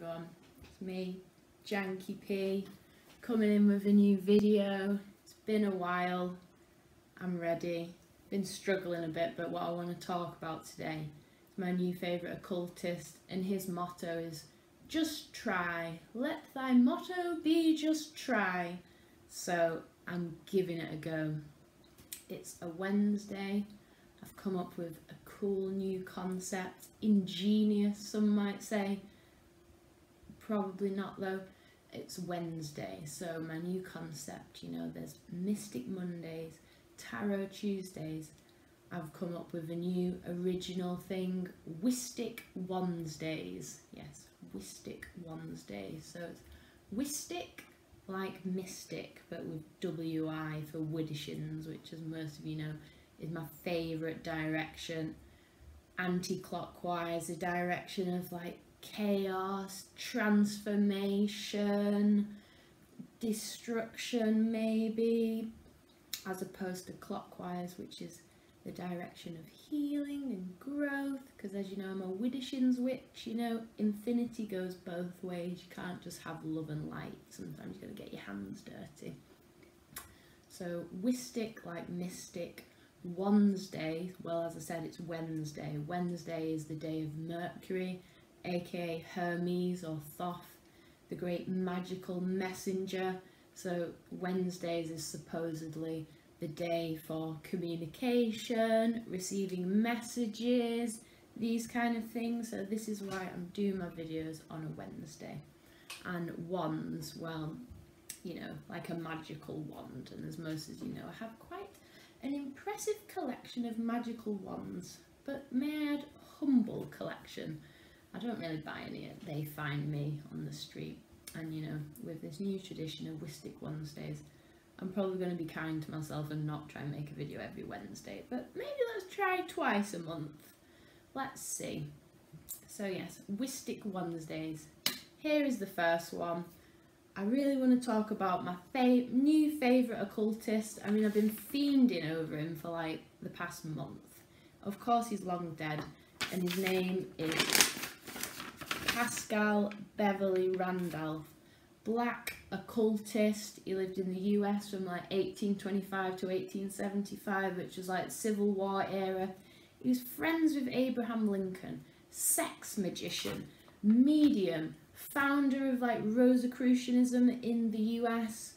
everyone. It's me, Janky P, coming in with a new video. It's been a while. I'm ready. Been struggling a bit, but what I want to talk about today is my new favourite occultist, and his motto is just try. Let thy motto be just try. So I'm giving it a go. It's a Wednesday. I've come up with a cool new concept, ingenious some might say. Probably not though. It's Wednesday, so my new concept, you know, there's Mystic Mondays, Tarot Tuesdays. I've come up with a new original thing, Wystik Wednesdays. Yes, Wystik Wednesdays. So it's Wystik like mystic, but with WI for Widdershins, which as most of you know is my favourite direction. Anti-clockwise, a direction of like chaos, transformation, destruction maybe, as opposed to clockwise, which is the direction of healing and growth. Because as you know, I'm a Widdershins witch, you know, infinity goes both ways. You can't just have love and light. Sometimes you're going to get your hands dirty. So Wystik, like mystic, Wednesday, well as I said it's Wednesday. Wednesday is the day of Mercury, aka Hermes or Thoth, the great magical messenger. So Wednesdays is supposedly the day for communication, receiving messages, these kind of things. So this is why I'm doing my videos on a Wednesday. And wands, well, you know, like a magical wand. And as most of you know, I have quite an impressive collection of magical wands, but add, humble collection. I don't really buy any, they find me on the street. And you know, with this new tradition of Wystik Wednesdays, I'm probably going to be kind to myself and not try and make a video every Wednesday, but maybe let's try twice a month. Let's see. So yes, Wystik Wednesdays. Here is the first one. I really want to talk about my new favourite occultist. I mean, I've been fiending over him for like the past month. Of course, he's long dead, and his name is Paschal Beverly Randolph. Black occultist. He lived in the US from like 1825 to 1875, which was like Civil War era. He was friends with Abraham Lincoln, sex magician, medium, founder of like Rosicrucianism in the US,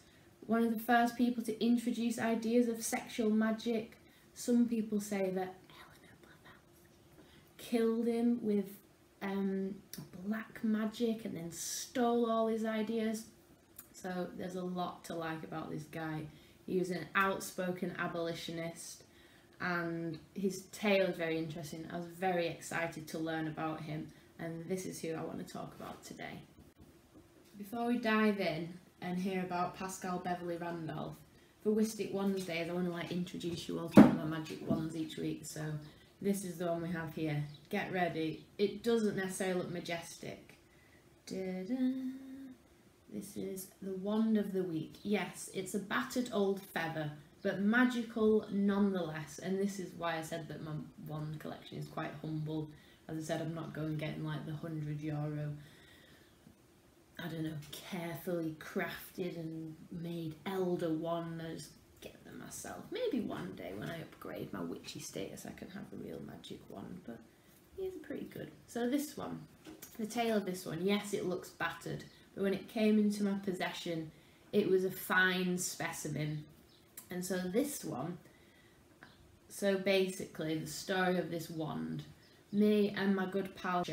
one of the first people to introduce ideas of sexual magic. Some people say that Helena killed him with um, black magic and then stole all his ideas. So there's a lot to like about this guy. He was an outspoken abolitionist and his tale is very interesting. I was very excited to learn about him and this is who I want to talk about today. Before we dive in and hear about Paschal Beverly Randolph, for Wystik Wednesdays I want to like introduce you all to my magic wands each week so this is the one we have here. Get ready. It doesn't necessarily look majestic. This is the wand of the week. Yes, it's a battered old feather, but magical nonetheless. And this is why I said that my wand collection is quite humble. As I said, I'm not going getting like the 100 euro, I don't know, carefully crafted and made elder wand. I just get them myself. Maybe one day when I upgrade my witchy status I can have a real magic wand, but are pretty good. So this one, the tail of this one, yes it looks battered, but when it came into my possession it was a fine specimen. And so this one, so basically the story of this wand, me and my good pal,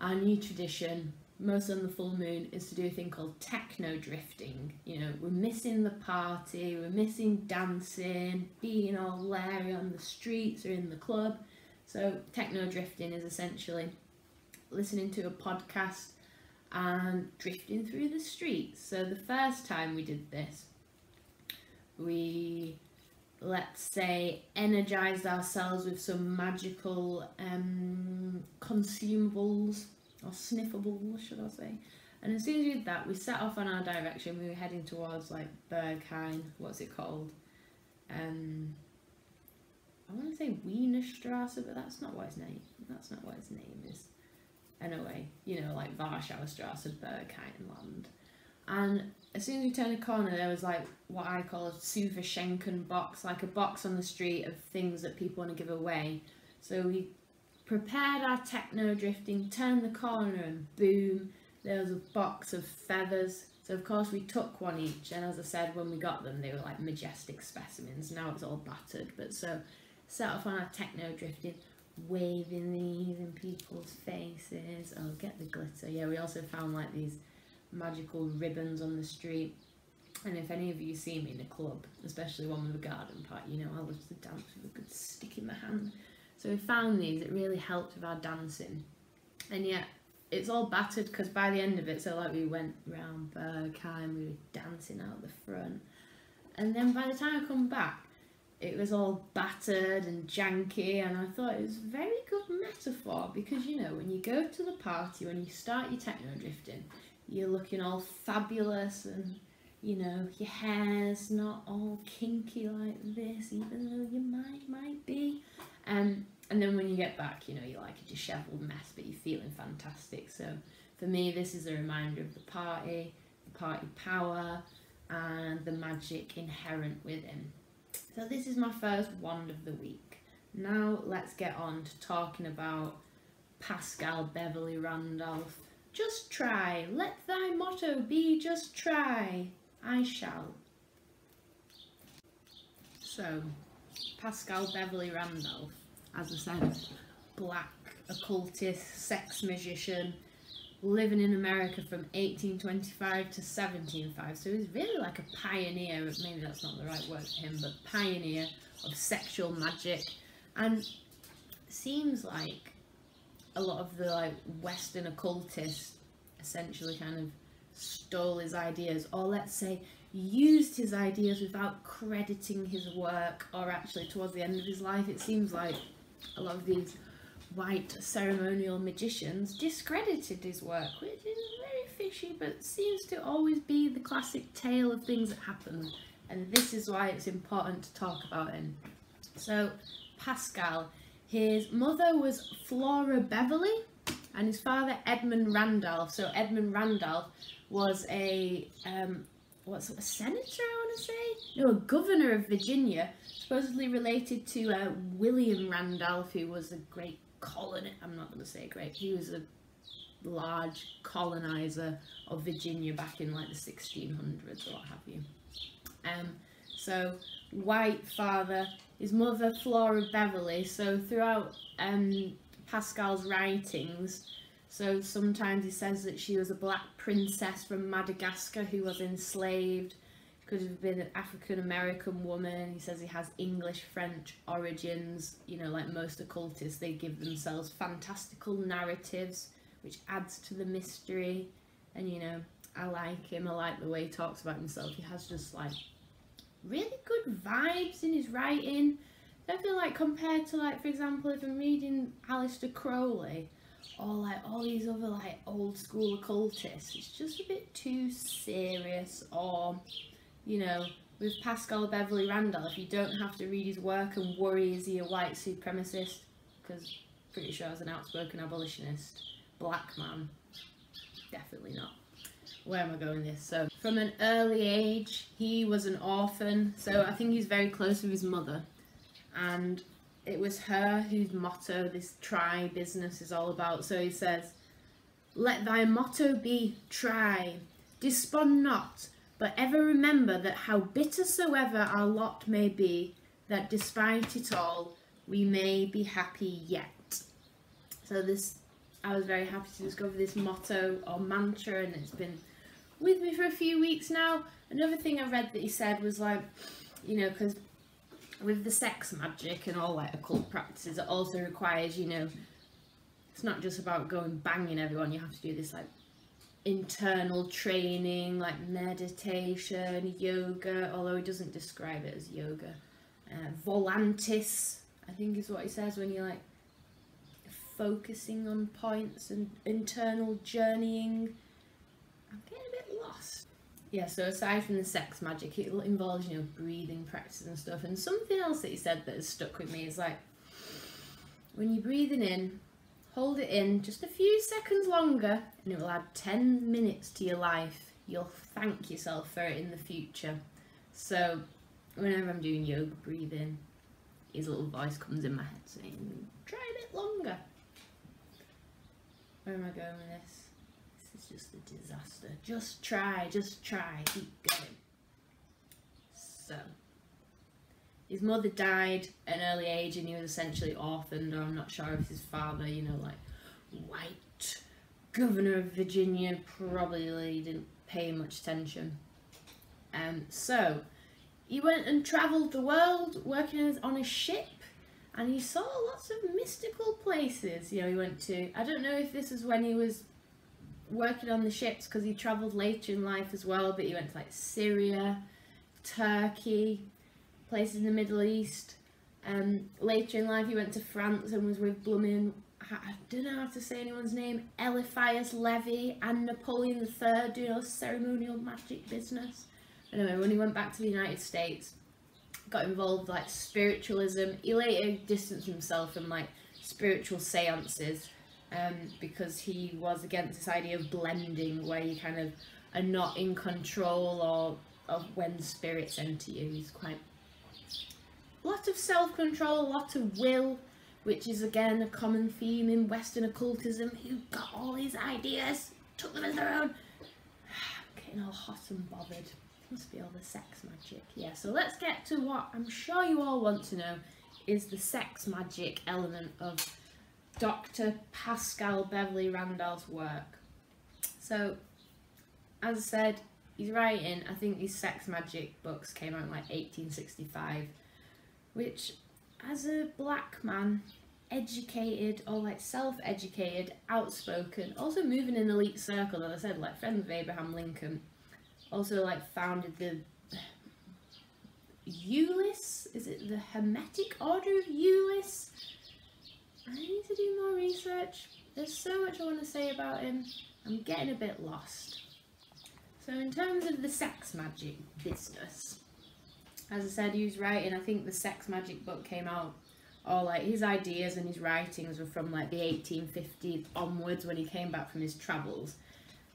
our new tradition, most on the full moon, is to do a thing called techno drifting. You know, we're missing the party, we're missing dancing, being all Larry on the streets or in the club. So techno drifting is essentially listening to a podcast and drifting through the streets. So the first time we did this, we let's say energized ourselves with some magical um, consumables or sniffables should I say. And as soon as we did that we set off on our direction. We were heading towards like Berghain what's it called? Um I want to say Wienerstrasse but that's not what his name that's not what his name is anyway, you know, like Warschauer Strasse, Bergheimland. And as soon as we turned a corner, there was like what I call a Superschenken box, like a box on the street of things that people want to give away. So we prepared our techno drifting, turned the corner, and boom, there was a box of feathers. So of course we took one each, and as I said, when we got them, they were like majestic specimens. Now it's all battered, but so set off on our techno drifting, waving these in people's faces. Oh, get the glitter. Yeah, we also found like these magical ribbons on the street. And if any of you see me in a club, especially one with a garden party, you know I love to dance with a good stick in my hand. So we found these, it really helped with our dancing. And yet, it's all battered because by the end of it, so like we went round Berghain, we were dancing out the front. And then by the time I come back, it was all battered and janky and I thought it was a very good metaphor because you know when you go to the party when you start your techno drifting you're looking all fabulous and you know your hair's not all kinky like this even though you might might be. Um, and then when you get back you know you're like a disheveled mess but you're feeling fantastic. So for me this is a reminder of the party the party power and the magic inherent within so this is my first wand of the week now let's get on to talking about Paschal Beverly Randolph just try. Let thy motto be just try. I shall. So, Paschal Beverly Randolph, as I said, black occultist, sex magician, living in America from 1825 to 1705. So he's really like a pioneer, maybe that's not the right word for him, but pioneer of sexual magic. And seems like a lot of the like Western occultists essentially kind of stole his ideas, or let's say used his ideas without crediting his work, or actually towards the end of his life, it seems like a lot of these white ceremonial magicians discredited his work, which is very fishy, but seems to always be the classic tale of things that happen. And this is why it's important to talk about him. So, Paschal, his mother was Flora Beverly and his father Edmund Randolph. So Edmund Randolph was a um, what's a senator? I want to say no, a governor of Virginia, supposedly related to uh, William Randolph, who was a great colony. I'm not going to say great. He was a large colonizer of Virginia back in like the 1600s or what have you. Um, so white father, his mother Flora Beverly. So throughout um, Paschal's writings, so sometimes he says that she was a black princess from Madagascar who was enslaved. Could have been an African American woman. He says he has English French origins. You know, like most occultists, they give themselves fantastical narratives, which adds to the mystery. And you know, I like him. I like the way he talks about himself. He has just like really good vibes in his writing. I feel like compared to like for example if I'm reading Aleister Crowley or like all these other like old school occultists, it's just a bit too serious or you know with Paschal Beverly Randolph you don't have to read his work and worry is he a white supremacist because pretty sure as an outspoken abolitionist black man definitely not where am I going this? So from an early age, he was an orphan. So I think he's very close with his mother. And it was her whose motto this try business is all about. So he says, let thy motto be try, despond not, but ever remember that how bitter soever our lot may be, that despite it all, we may be happy yet. So this, I was very happy to discover this motto or mantra and it's been with me for a few weeks now. Another thing I read that he said was like, you know, because with the sex magic and all like occult practices, it also requires, you know, it's not just about going banging everyone. You have to do this like internal training, like meditation, yoga. Although he doesn't describe it as yoga. Uh, volantia, I think is what he says when you're like focusing on points and internal journeying. I'm getting a bit lost. yeah, so aside from the sex magic, it involves, you know, breathing practice and stuff. And something else that he said that has stuck with me is like, when you're breathing in, hold it in just a few seconds longer and it will add 10 minutes to your life. You'll thank yourself for it in the future. So whenever I'm doing yoga breathing, his little voice comes in my head saying, try a bit longer. Where am I going with this? This is just a disaster. Just try, just try, keep going. So, his mother died at an early age and he was essentially orphaned, or I'm not sure if his father, you know, like white governor of Virginia, probably didn't pay much attention. Um, so, he went and travelled the world working on a ship and he saw lots of mystical places. You know, he went to, I don't know if this is when he was working on the ships because he travelled later in life as well, but he went to like Syria, Turkey, places in the Middle East. Um, later in life, he went to France and was with Blooming, I don't know how to say anyone's name, Eliphas Levi and Napoleon III doing all ceremonial magic business. Anyway, when he went back to the United States, got involved like spiritualism. He later distanced himself from like spiritual seances um, because he was against this idea of blending where you kind of are not in control or of when spirits enter you. He's quite lot of self-control, a lot of will, which is again a common theme in Western occultism. Who got all his ideas, took them as their own. Getting all hot and bothered. Must be all the sex magic. Yeah, so let's get to what I'm sure you all want to know is the sex magic element of Dr. Paschal Beverly Randolph's work. So, as I said, he's writing, I think these sex magic books came out in like 1865, which as a black man, educated or like self-educated, outspoken, also moving in elite circle, as I said, like friends of Abraham Lincoln, also like founded the Eulis, is it the Hermetic Order of Eulis? I need to do more research. There's so much I want to say about him. I'm getting a bit lost. So in terms of the sex magic business, as I said, he was writing, I think the sex magic book came out, or like his ideas and his writings were from like the 1850s onwards when he came back from his travels.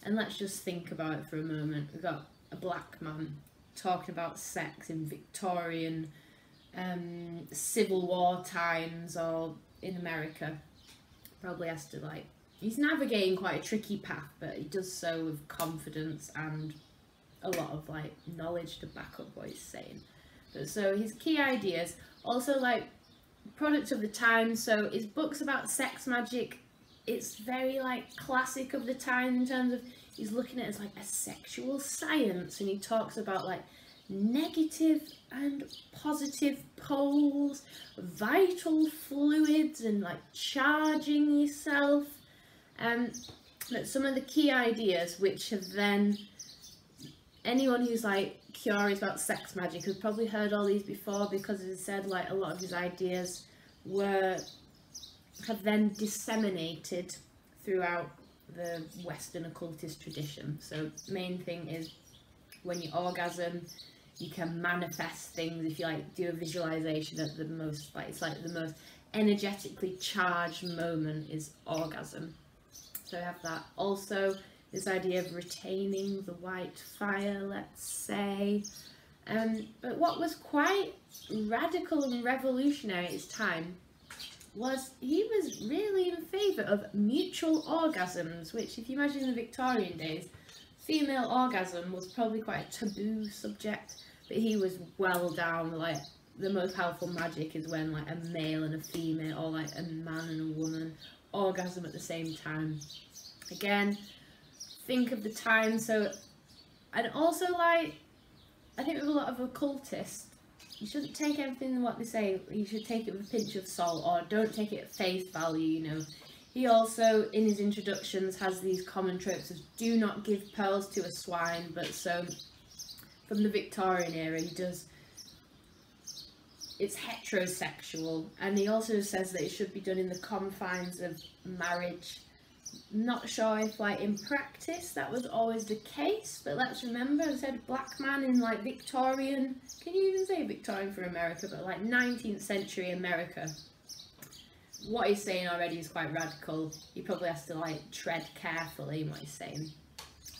And let's just think about it for a moment. We've got a black man talking about sex in Victorian um, Civil War times or in America. Probably has to like, he's navigating quite a tricky path, but he does so with confidence and a lot of like knowledge to back up what he's saying. So his key ideas, also like products of the time, so his books about sex magic it's very like classic of the time in terms of he's looking at it as like a sexual science. And he talks about like negative and positive poles, vital fluids and like charging yourself. Um, but some of the key ideas which have then anyone who's like curious about sex magic has probably heard all these before because as I said like a lot of his ideas were have then disseminated throughout the Western occultist tradition. So main thing is when you orgasm, you can manifest things if you like do a visualization at the most like it's like the most energetically charged moment is orgasm. So we have that. Also this idea of retaining the white fire, let's say. Um, but what was quite radical and revolutionary at his time was he was really in favour of mutual orgasms, which if you imagine in the Victorian days, female orgasm was probably quite a taboo subject, but he was well down like the most powerful magic is when like a male and a female or like a man and a woman orgasm at the same time. Again, think of the time so and also like I think with a lot of occultists you shouldn't take everything what they say. You should take it with a pinch of salt, or don't take it at face value. You know. He also, in his introductions, has these common tropes of "do not give pearls to a swine." But so, from the Victorian era, he does. It's heterosexual, and he also says that it should be done in the confines of marriage not sure if like in practice that was always the case but let's remember I said black man in like Victorian can you even say Victorian for America but like 19th century America what he's saying already is quite radical. He probably has to like tread carefully what he's saying.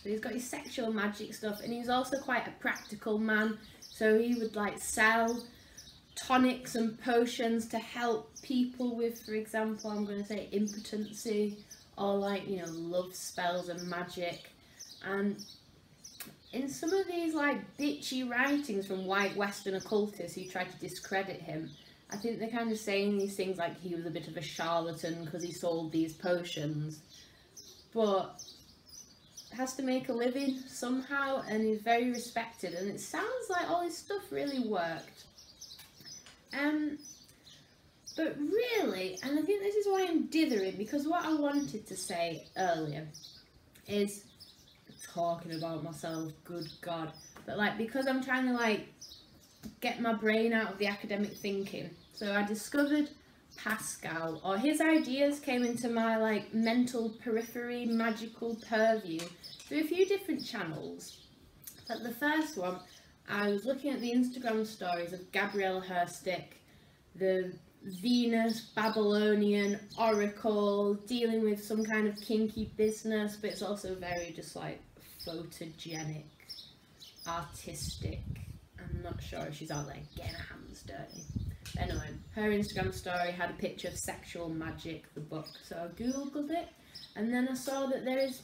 So he's got his sexual magic stuff, and he's also quite a practical man. So he would like sell tonics and potions to help people with, for example, I'm going to say impotency or like you know love spells and magic. And in some of these like bitchy writings from white Western occultists who try to discredit him, I think they're kind of saying these things like he was a bit of a charlatan because he sold these potions, but has to make a living somehow and is very respected. And it sounds like all his stuff really worked. Um, but really, and I think this is why I'm dithering because what I wanted to say earlier is talking about myself. Good God! But like because I'm trying to like get my brain out of the academic thinking. So I discovered Paschal, or his ideas came into my like mental periphery, magical purview through a few different channels. But the first one, I was looking at the Instagram stories of Gabrielle Hirstick, the Venus Babylonian oracle, dealing with some kind of kinky business, but it's also very just like photogenic, artistic. I'm not sure if she's out there getting her hands dirty. Anyway, her Instagram story had a picture of Sexual Magic, the book. So I googled it, and then I saw that there is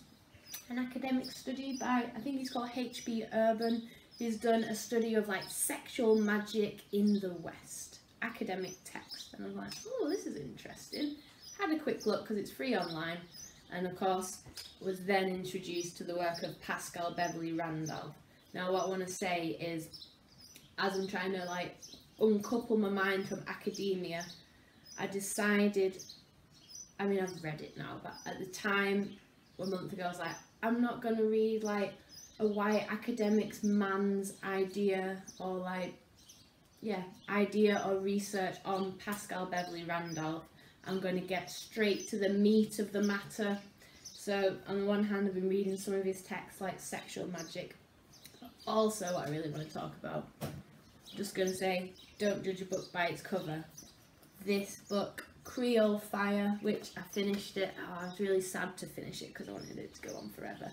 an academic study by, I think he's called H.B. Urban, who's done a study of like sexual magic in the West, academic text. And I was like, oh, this is interesting. Had a quick look because it's free online, and of course, was then introduced to the work of Paschal Beverly Randolph. Now, what I want to say is, as I'm trying to like uncouple my mind from academia, I decided, I mean, I've read it now, but at the time, a month ago, I was like, I'm not going to read like a white academic's man's idea or like, yeah, idea or research on Paschal Beverly Randolph. I'm going to get straight to the meat of the matter. So, on the one hand, I've been reading some of his texts like Sexual Magic. Also, what I really want to talk about, just going to say, don't judge a book by its cover. This book Creole Fire, which I finished it. Oh, I was really sad to finish it because I wanted it to go on forever.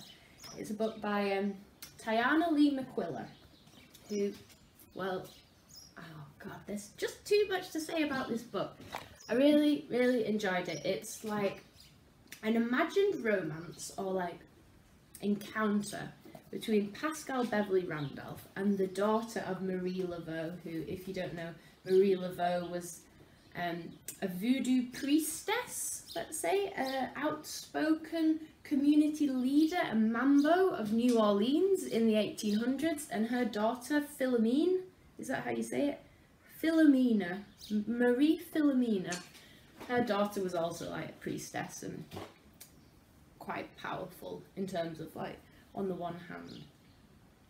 It's a book by um, Tayannah Lee McQuillar, who, well, there's just too much to say about this book. I really, really enjoyed it. It's like an imagined romance or like encounter between Paschal Beverly Randolph and the daughter of Marie Laveau, who, if you don't know, Marie Laveau was um, a voodoo priestess, let's say, an outspoken community leader, a mambo of New Orleans in the 1800s, and her daughter Philomene, is that how you say it? Philomena, Marie Philomena. Her daughter was also like a priestess and quite powerful in terms of like, on the one hand,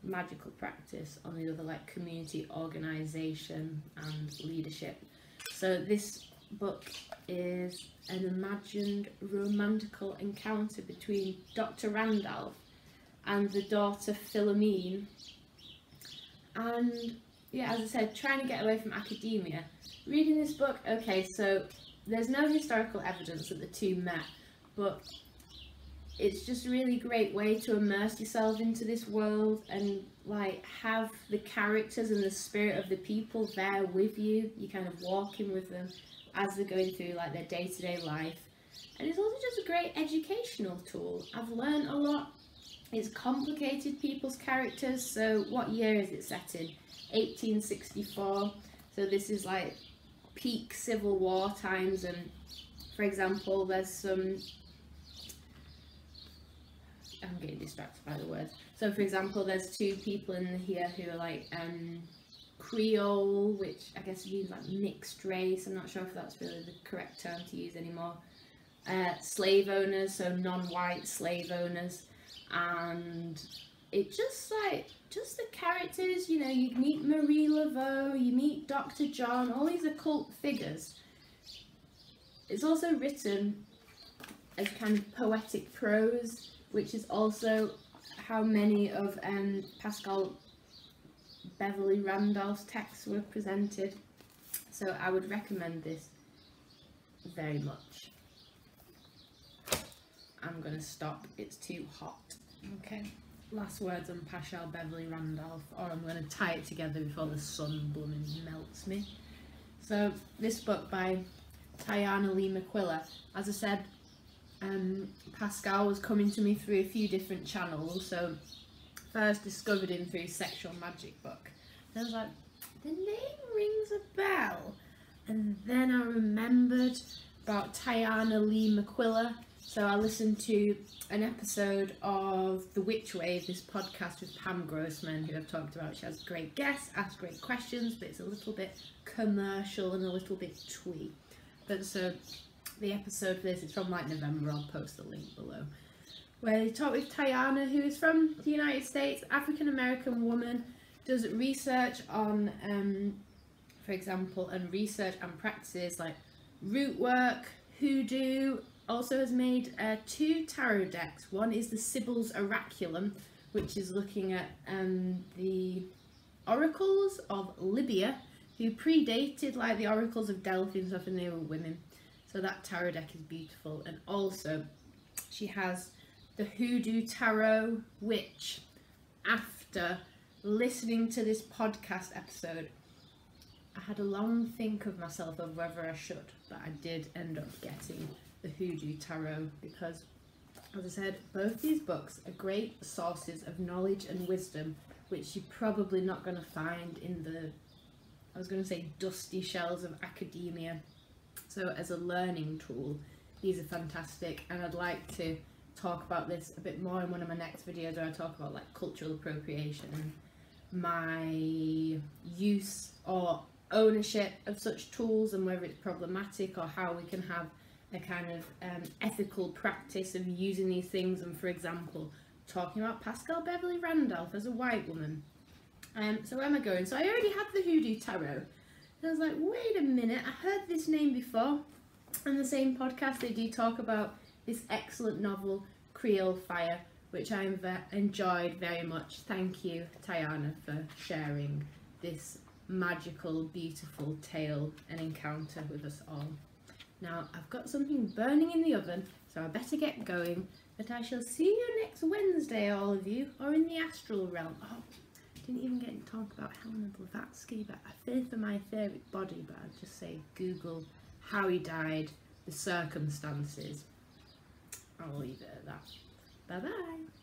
magical practice, on the other like community organisation and leadership. So this book is an imagined romantical encounter between Dr. Randolph and the daughter Philomene. And yeah, as I said, trying to get away from academia. Reading this book, okay, so there's no historical evidence that the two met, but it's just a really great way to immerse yourself into this world and like have the characters and the spirit of the people there with you. You kind of walking with them as they're going through like their day-to-day life. And it's also just a great educational tool. I've learned a lot. It's complicated people's characters. So what year is it set in? 1864. So this is like peak Civil War times and for example there's some I'm getting distracted by the words. So for example, there's two people in here who are like um, Creole, which I guess means like mixed race. I'm not sure if that's really the correct term to use anymore. Uh, slave owners, so non-white slave owners, and it just like just the characters. You know, you meet Marie Laveau, you meet Dr. John, all these occult figures. It's also written as kind of poetic prose which is also how many of um, Paschal Beverly Randolph's texts were presented. So I would recommend this very much. I'm gonna stop, it's too hot. Okay, last words on Paschal Beverly Randolph, or I'm gonna tie it together before the sun blooming melts me. So, this book by Tayannah Lee McQuillar, as I said, um, Paschal was coming to me through a few different channels. So, first discovered him through Sexual Magic Book. And I was like, the name rings a bell. And then I remembered about Tayannah Lee McQuillar. So I listened to an episode of The Witch Wave, this podcast with Pam Grossman, who I've talked about. She has great guests, asks great questions, but it's a little bit commercial and a little bit twee. But so the episode for this is from like November, I'll post the link below. Where they talk with Tayannah, who is from the United States, African American woman, does research on, um, for example, and research and practices like root work, hoodoo, also has made uh, two tarot decks. One is the Sibyl's Oraculum, which is looking at um, the oracles of Libya, who predated like the oracles of Delphi and stuff, and they were women. So that tarot deck is beautiful. And also, she has the Hoodoo Tarot, which after listening to this podcast episode, I had a long think of myself of whether I should, but I did end up getting the Hoodoo Tarot because, as I said, both these books are great sources of knowledge and wisdom, which you're probably not going to find in the, I was going to say, dusty shells of academia. So, as a learning tool, these are fantastic, and I'd like to talk about this a bit more in one of my next videos where I talk about like cultural appropriation and my use or ownership of such tools and whether it's problematic or how we can have a kind of um, ethical practice of using these things. And for example talking about Paschal Beverly Randolph as a white woman. Um, so where am I going? So I already had the Hoodoo Tarot. And I was like wait a minute I heard this name before on the same podcast. They do talk about this excellent novel Creole Fire which I enjoyed very much. Thank you Tayannah for sharing this magical beautiful tale and encounter with us all now I've got something burning in the oven, so I better get going, but I shall see you next Wednesday, all of you, or in the astral realm. Oh, didn't even get to talk about Helena Blavatsky, but I fear for my etheric body, but I'll just say Google how he died, the circumstances. I'll leave it at that. Bye bye.